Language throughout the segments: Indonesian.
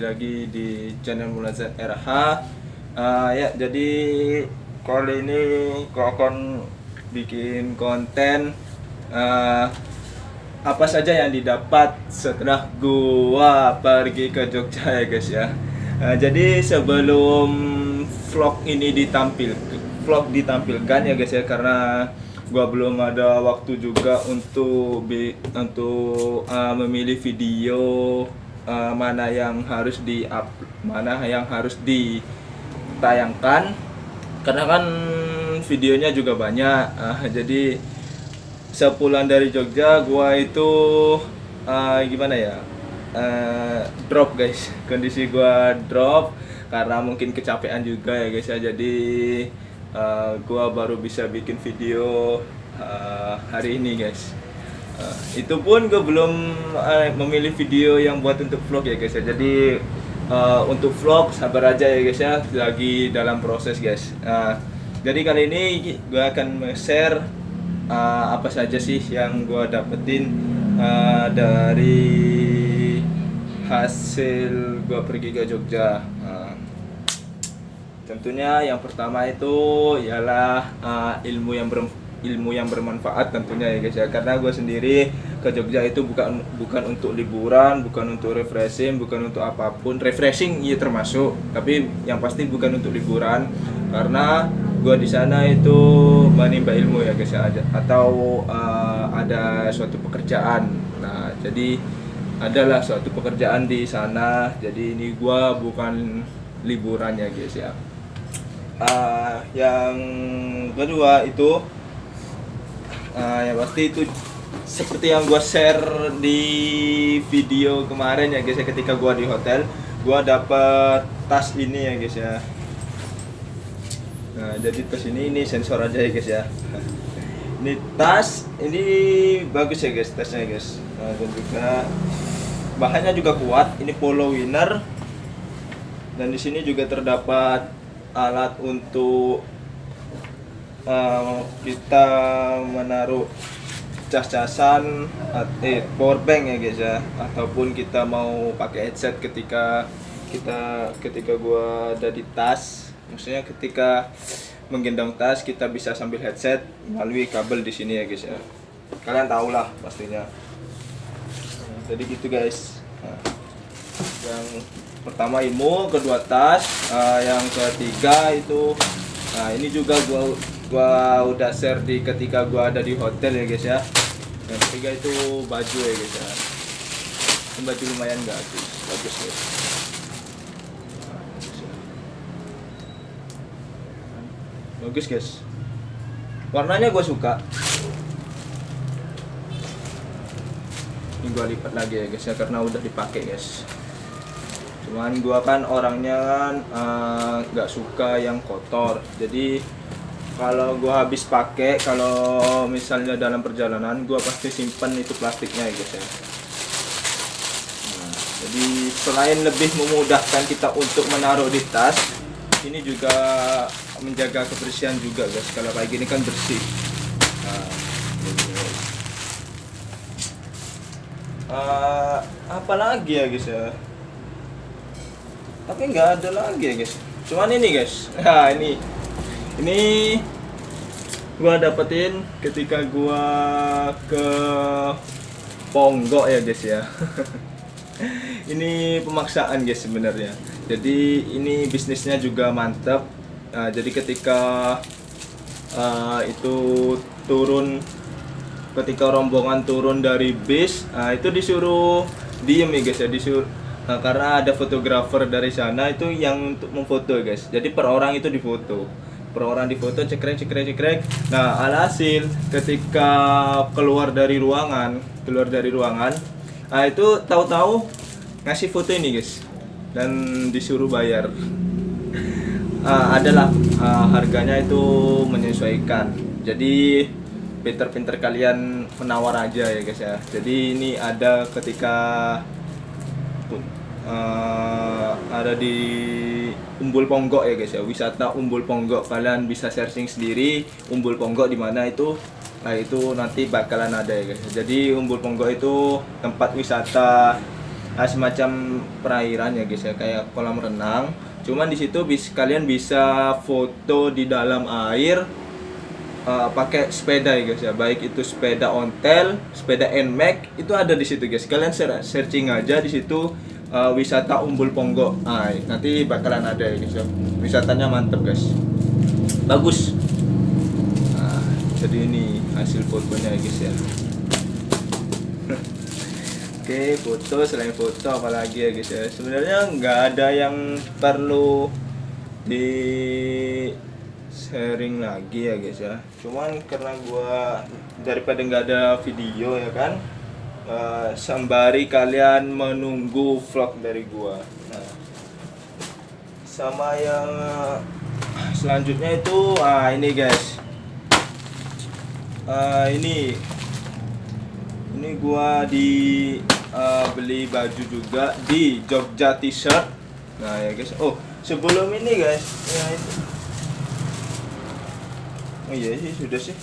lagi di channel Mulazat RH. Uh, ya, jadi kali ini aku akan bikin konten uh, apa saja yang didapat setelah gua pergi ke Jogja ya guys ya. Uh, jadi sebelum vlog ini ditampil, vlog ditampilkan ya guys ya karena gua belum ada waktu juga untuk untuk uh, memilih video uh, mana yang harus di up mana yang harus ditayangkan. Karena kan videonya juga banyak. Uh, jadi sepulang dari Jogja gua itu uh, gimana ya uh, drop guys. Kondisi gua drop karena mungkin kecapean juga ya guys ya. Jadi uh, gua baru bisa bikin video uh, hari ini guys uh, itu pun gue belum uh, memilih video yang buat untuk vlog ya guys ya. Jadi uh, untuk vlog sabar aja ya guys ya. Lagi dalam proses guys. Uh, jadi kali ini gue akan share uh, apa saja sih yang gue dapetin uh, dari hasil gue pergi ke Jogja. Uh, tentunya yang pertama itu ialah uh, ilmu yang ilmu yang bermanfaat tentunya ya guys ya. Karena gue sendiri ke Jogja itu bukan bukan untuk liburan bukan untuk refreshing bukan untuk apa pun. Refreshing iya termasuk tapi yang pasti bukan untuk liburan. Karena gue di sana itu menimba ilmu ya guys ya. Atau uh, ada suatu pekerjaan. Nah jadi adalah suatu pekerjaan di sana. Jadi ini gue bukan liburan ya guys ya. Uh, yang kedua itu uh, yang pasti itu seperti yang gue share di video kemarin ya guys ya ketika gue di hotel gue dapet tas ini ya guys ya. Nah jadi tas ini ini sensor aja ya guys ya. Ini tas ini bagus ya guys tasnya guys. Nah, dan juga bahannya juga kuat ini polo winner. Dan di sini juga terdapat alat untuk uh, kita menaruh cas-casan eh power bank ya guys ya. Ataupun kita mau pakai headset ketika kita ketika gua ada di tas. Maksudnya ketika menggendong tas kita bisa sambil headset melalui kabel di sini ya guys ya. Kalian tahu lah pastinya jadi gitu guys. Nah, yang pertama IMO kedua tas uh, yang ketiga itu nah ini juga gua gua udah share di ketika gua ada di hotel ya guys ya. Yang ketiga itu baju ya guys ya. Ini baju lumayan bagus bagus guys. Bagus guys. Warnanya gue suka. Ini gue lipat lagi ya guys ya karena udah dipakai guys. Cuman gua kan orangnya kan nggak uh, suka yang kotor. Jadi kalau gua habis pakai kalau misalnya dalam perjalanan gua pasti simpan itu plastiknya ya guys ya. Nah, jadi selain lebih memudahkan kita untuk menaruh di tas ini juga menjaga kebersihan juga guys. Kalau kayak gini kan bersih. Nah, uh, apa lagi ya guys ya? Tapi nggak ada lagi ya guys. Cuman ini guys. Nah ini ini gua dapetin ketika gua ke Ponggok ya guys ya ini pemaksaan guys sebenarnya jadi ini bisnisnya juga mantap nah, jadi ketika uh, itu turun ketika rombongan turun dari bis nah, itu disuruh diem ya guys ya disuruh Nah, karena ada fotografer dari sana itu yang untuk memfoto guys. Jadi per orang itu difoto. Per orang difoto cekrek cekrek cekrek. Nah, alhasil ketika keluar dari ruangan, keluar dari ruangan, nah itu tahu-tahu ngasih foto ini guys dan disuruh bayar. uh, adalah uh, harganya itu menyesuaikan. Jadi pinter-pinter kalian menawar aja ya guys ya. Jadi ini ada ketika uh, ada di Umbul Ponggok ya guys ya. Wisata Umbul Ponggok. Kalian bisa searching sendiri Umbul Ponggok di mana itu nah itu nanti bakalan ada ya guys. Jadi Umbul Ponggok itu tempat wisata ah, semacam perairan ya guys ya kayak kolam renang. Cuman di situ bis kalian bisa foto di dalam air uh, pakai sepeda ya guys ya. Baik itu sepeda ontel sepeda nmax itu ada di situ guys. Kalian searching aja di situ uh, wisata Umbul Ponggo. Nah, nanti bakalan ada ya guys. Wisatanya mantep guys. Bagus. Nah, jadi ini hasil fotonya guys ya. Oke, foto selain foto apalagi ya guys ya. Sebenarnya nggak ada yang perlu di sharing lagi ya guys ya. Cuman karena gua daripada nggak ada video ya kan uh, sembari kalian menunggu vlog dari gua. Nah, sama yang selanjutnya itu ah ini guys. Uh, ini. Ini gua di uh, beli baju juga di Jogja T-shirt. Nah ya guys. Oh sebelum ini guys. Ya itu. Oh iya sih sudah sih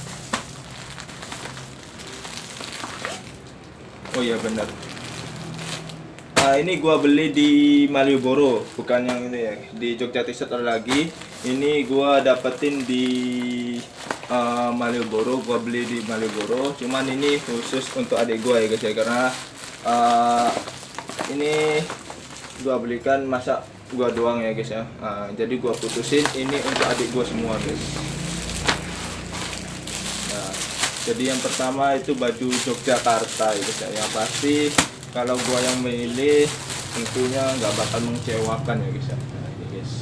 Oh iya benar. Nah, ini gua beli di Malioboro, bukan yang ini ya. Di Jogja T-shirt ada lagi. Ini gua dapetin di uh, Malioboro, gua beli di Malioboro. Cuman ini khusus untuk adik gua ya guys ya karena uh, ini gua belikan masa gua doang ya guys ya. Uh, jadi gua putusin ini untuk adik gua semua guys jadi yang pertama itu baju Yogyakarta itu ya yang pasti kalau gua yang milih tentunya nggak bakal mengecewakan ya guys ya nah, guys.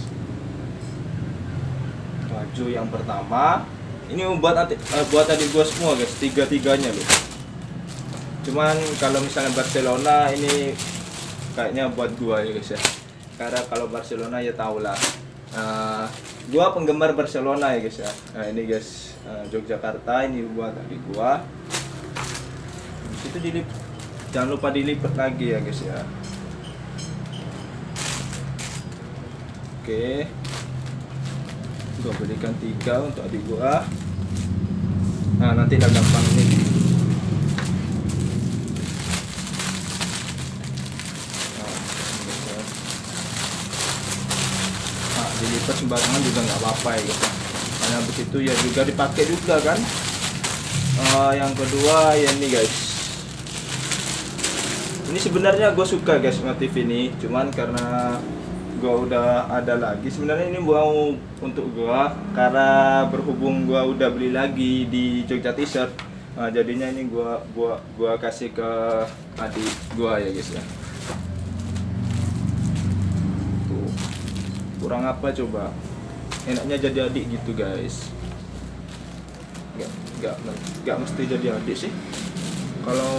Baju yang pertama ini buat adik, uh, buat adik gua semua guys. Tiga tiganya loh. Cuman kalau misalnya Barcelona ini kayaknya buat gua ya guys ya. Karena kalau Barcelona ya tau lah uh, gua penggemar Barcelona ya guys ya. Nah ini guys uh, Yogyakarta ini buat adik gua. Itu dilip jangan lupa dilipat lagi ya guys ya. Oke. Gua belikan tiga untuk adik gua. Nah nanti udah gampang ini nah, dilipat sembarangan juga nggak apa-apa ya guys karena begitu ya juga dipakai juga kan. Uh, yang kedua ya ini guys. Ini sebenarnya gue suka guys motif ini. Cuman karena gue udah ada lagi sebenarnya ini mau untuk gue karena berhubung gue udah beli lagi di Jogja T-shirt. Nah, jadinya ini gue gua gua kasih ke adik gue ya guys ya. Tuh. Kurang apa coba enaknya jadi adik gitu guys. Nggak nggak nggak mesti jadi adik sih. Kalau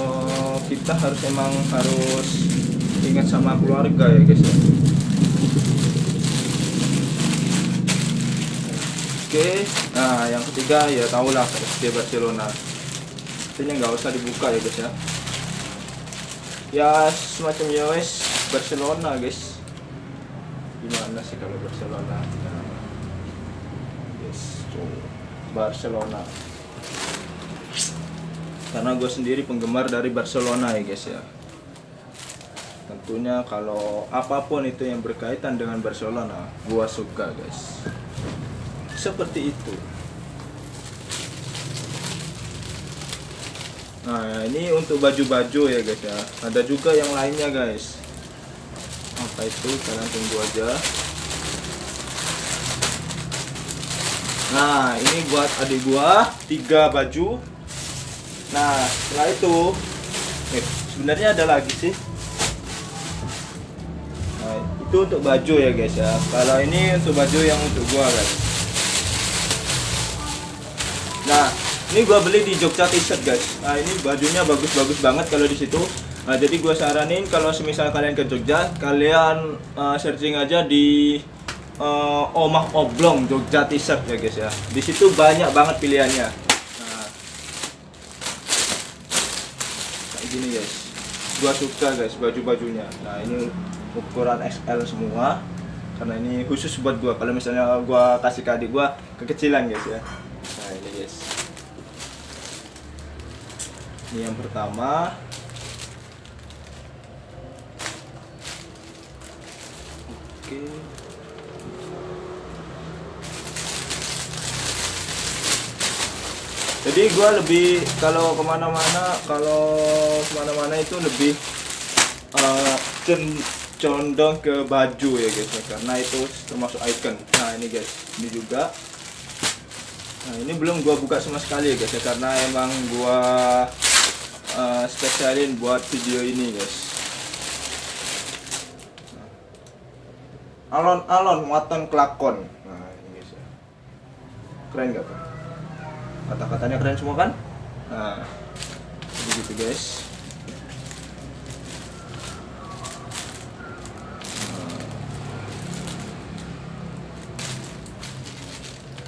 kita harus emang harus ingat sama keluarga ya guys ya. Oke nah yang ketiga ya tau lah FC Barcelona. Artinya nggak usah dibuka ya guys ya. Ya semacam ya Barcelona guys. Gimana sih kalau Barcelona? Nah, Barcelona. Karena gue sendiri penggemar dari Barcelona ya guys ya. Tentunya kalau apa pun itu yang berkaitan dengan Barcelona gue suka guys. Seperti itu. Nah ini untuk baju-baju ya guys ya. Ada juga yang lainnya guys. Apa itu? Kalian tunggu aja Nah, ini buat adik gua tiga baju. Nah, setelah itu eh, sebenarnya ada lagi sih. Nah, itu untuk baju ya guys ya. Kalau ini untuk baju yang untuk gua guys. Nah, ini gua beli di Jogja T-shirt guys. Nah, ini bajunya bagus-bagus banget kalau di situ. Nah, jadi gua saranin kalau semisal kalian ke Jogja, kalian uh, searching aja di uh, Omah Oblong Jogja T-shirt ya guys ya. Di situ banyak banget pilihannya. Nah, kayak gini guys. Gua suka guys baju-bajunya. Nah, ini ukuran XL semua. Karena ini khusus buat gua. Kalau misalnya gua kasih ke adik gua kekecilan guys ya. Nah, ini guys. Ini yang pertama. oke jadi gua lebih kalau ke mana-mana kalau ke mana-mana itu lebih uh, condong ke baju ya guys ya. Karena itu termasuk icon. Nah ini guys ini juga. Nah ini belum gua buka sama sekali ya guys ya karena emang gua uh, spesialin buat video ini guys. Alon-alon waton kelakon. Nah ini guys ya. Keren gak tuh kata-katanya keren semua kan? Nah begitu guys.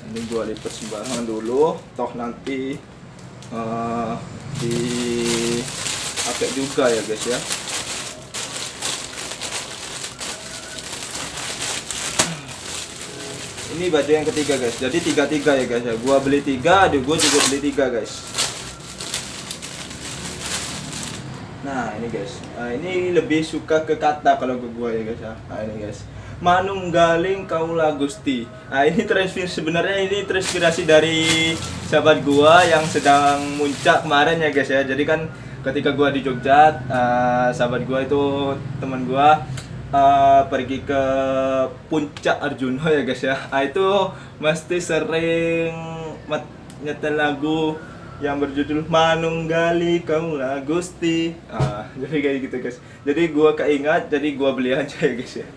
Ini gua lipat sembarangan dulu. Toh nanti uh, di juga ya guys ya ini baju yang ketiga guys. Jadi tiga tiga ya guys ya. Gua beli tiga aduh gua juga beli tiga guys. Nah ini guys. Nah, ini lebih suka ke kata kalau ke gua ya guys ya. Nah ini guys. Manunggaling kaula gusti. Nah ini terinspirasi sebenarnya ini terinspirasi dari sahabat gua yang sedang muncak kemarin ya guys ya. Jadi kan ketika gua di Jogja uh, sahabat gua itu teman gua uh, pergi ke puncak Arjuna ya guys ya. Ah, itu mesti sering nyetel lagu yang berjudul Manunggali Kaula Gusti. Ah, jadi kayak gitu guys. Jadi gua keingat jadi gua beli aja ya guys ya.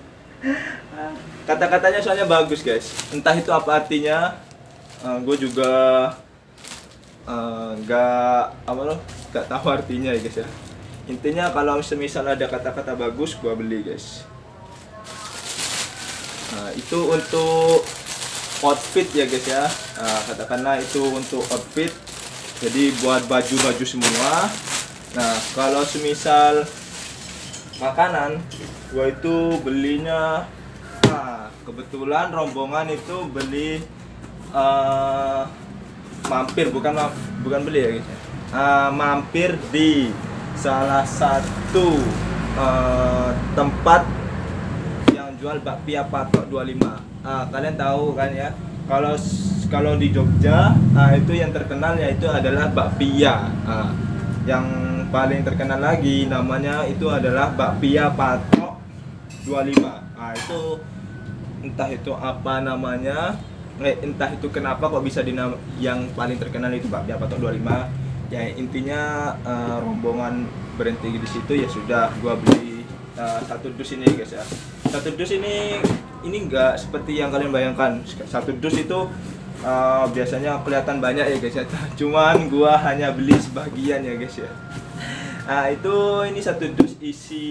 Kata-katanya soalnya bagus guys. Entah itu apa artinya. Uh, ah, gue juga nggak uh, apa loh nggak tahu artinya ya guys ya intinya kalau semisal ada kata-kata bagus gua beli guys. Nah itu untuk outfit ya guys ya. Nah, katakanlah itu untuk outfit. Jadi buat baju-baju semua. Nah kalau semisal makanan gua itu belinya nah kebetulan rombongan itu beli uh, mampir. Bukan bukan beli ya guys uh, mampir di salah satu uh, tempat yang jual bakpia patok 25 uh, kalian tahu kan ya? Kalau kalau di Jogja uh, itu yang terkenal yaitu adalah bakpia. Uh, yang paling terkenal lagi namanya itu adalah bakpia patok 25 nah itu entah itu apa namanya eh, entah itu kenapa kok bisa dinam yang paling terkenal itu bakpia patok 25 ya intinya uh, rombongan berhenti di situ ya sudah gua beli uh, satu dus ini guys ya. Satu dus ini ini enggak seperti yang kalian bayangkan. Satu dus itu uh, biasanya kelihatan banyak ya guys ya. Cuman gua hanya beli sebagian ya guys ya. Nah itu ini satu dus isi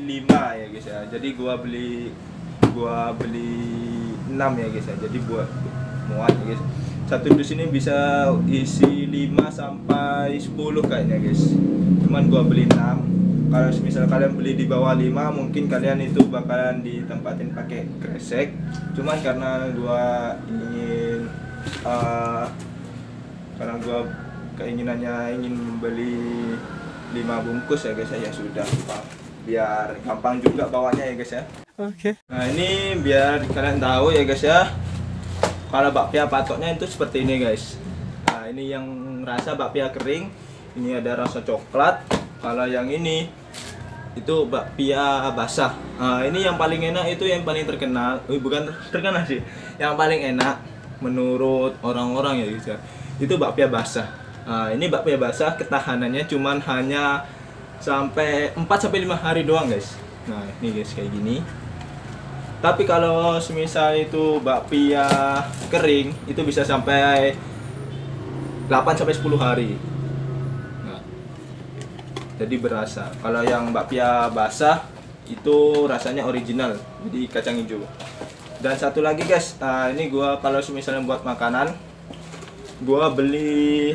5 ya guys ya. Jadi gua beli gua beli 6 ya guys ya. Jadi buat muat ya guys satu dus ini bisa isi 5 sampai 10 kayaknya guys. Cuman gua beli 6 kalau misal kalian beli di bawah 5 mungkin kalian itu bakalan ditempatin pakai kresek. Cuman karena gua ingin uh, karena gua keinginannya ingin membeli 5 bungkus ya guys ya, ya sudah biar gampang juga bawanya ya guys ya. Oke. Okay. nah ini biar kalian tahu ya guys ya kalau bakpia patoknya itu seperti ini guys. Nah ini yang rasa bakpia kering. Ini ada rasa coklat. Kalau yang ini itu bakpia basah. Nah ini yang paling enak itu yang paling terkenal. Eh, bukan terkenal sih. Yang paling enak menurut orang-orang ya guys ya. Itu bakpia basah. Nah ini bakpia basah ketahanannya cuman hanya sampai 4 sampai 5 hari doang guys. Nah ini guys kayak gini tapi kalau semisal itu bakpia kering itu bisa sampai 8 sampai 10 hari. Nah, jadi berasa. Kalau yang bakpia basah itu rasanya original, jadi kacang hijau. Dan satu lagi guys, nah ini gua kalau misalnya buat makanan, gua beli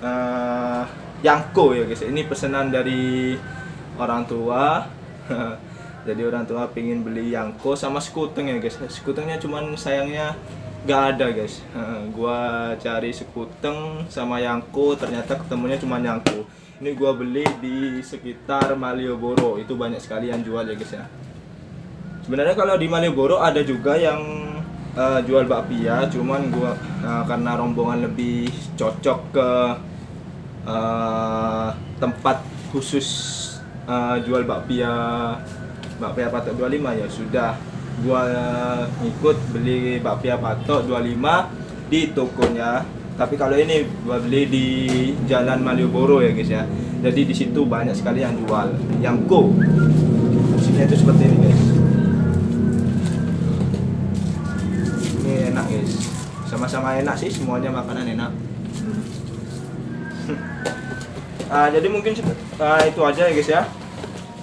uh, yangko ya guys. Ini pesanan dari orang tua. jadi orang tua pingin beli yangko sama skuteng ya guys. Skutengnya cuman sayangnya gak ada guys. Gua cari skuteng sama yangko ternyata ketemunya cuma yangko ini gua beli di sekitar Malioboro. Itu banyak sekali yang jual ya guys ya. Sebenarnya kalau di Malioboro ada juga yang uh, jual bakpia cuman gua uh, karena rombongan lebih cocok ke uh, tempat khusus uh, jual bakpia bakpia patok 25 ya sudah. Gua ikut beli bakpia patok 25 di tokonya. Tapi kalau ini gua beli di Jalan Malioboro ya guys ya. Jadi di situ banyak sekali yang jual yang go. Fungsinya itu seperti ini guys. Ini enak guys. Sama-sama enak sih semuanya makanan enak. Uh, jadi mungkin uh, itu aja ya guys ya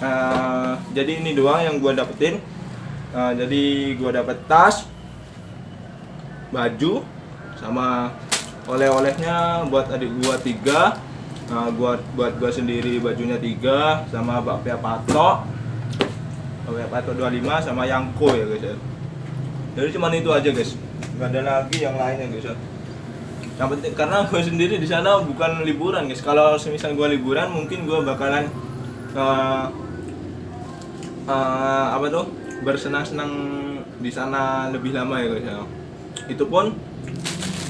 uh, jadi ini doang yang gua dapetin. Uh, jadi gua dapet tas baju sama oleh-olehnya buat adik gua tiga. Nah, gua buat gua sendiri bajunya tiga sama bakpia patok. Bakpia patok 25 sama yangko ya guys ya. Jadi cuman itu aja guys. Nggak ada lagi yang lain ya guys ya. Yang penting karena gue sendiri di sana bukan liburan guys. Kalau semisal gue liburan mungkin gue bakalan uh, uh, apa tuh? Bersenang-senang di sana lebih lama ya guys ya. Itu pun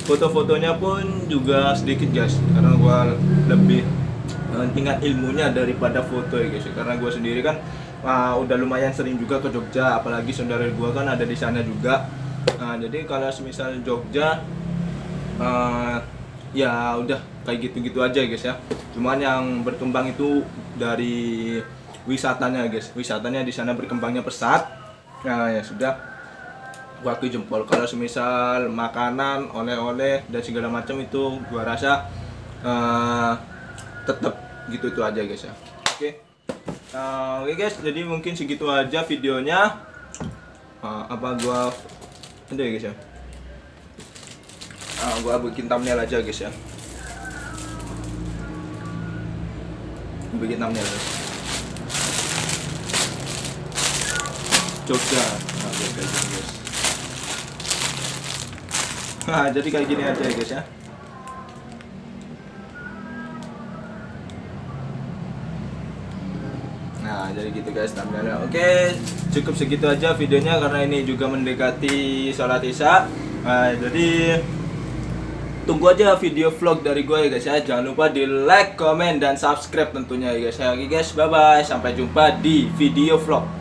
foto-fotonya pun juga sedikit guys karena gue lebih uh, tingkat ilmunya daripada foto ya guys karena gue sendiri kan uh, udah lumayan sering juga ke Jogja apalagi saudara gue kan ada di sana juga. Nah, jadi kalau semisal Jogja uh, ya udah kayak gitu-gitu aja guys ya. Cuman yang berkembang itu dari wisatanya guys. Wisatanya di sana berkembangnya pesat. Nah ya sudah. Akui jempol kalau semisal makanan oleh-oleh dan segala macam itu gua rasa uh, tetap gitu itu aja guys ya. Oke. Okay. uh, oke okay guys. Jadi mungkin segitu aja videonya. Uh, apa gua ada ya guys ya? Ah, gua bikin thumbnail aja guys ya. Bikin thumbnail guys. Jogja nah, gini guys nah jadi kayak gini aja ya guys ya Nah, jadi gitu guys thumbnailnya. Oke, cukup segitu aja videonya karena ini juga mendekati sholat isya. Nah, jadi tunggu aja video vlog dari gue ya guys ya. Jangan lupa di like, comment, dan subscribe tentunya ya guys ya. Oke guys, bye bye. Sampai jumpa di video vlog.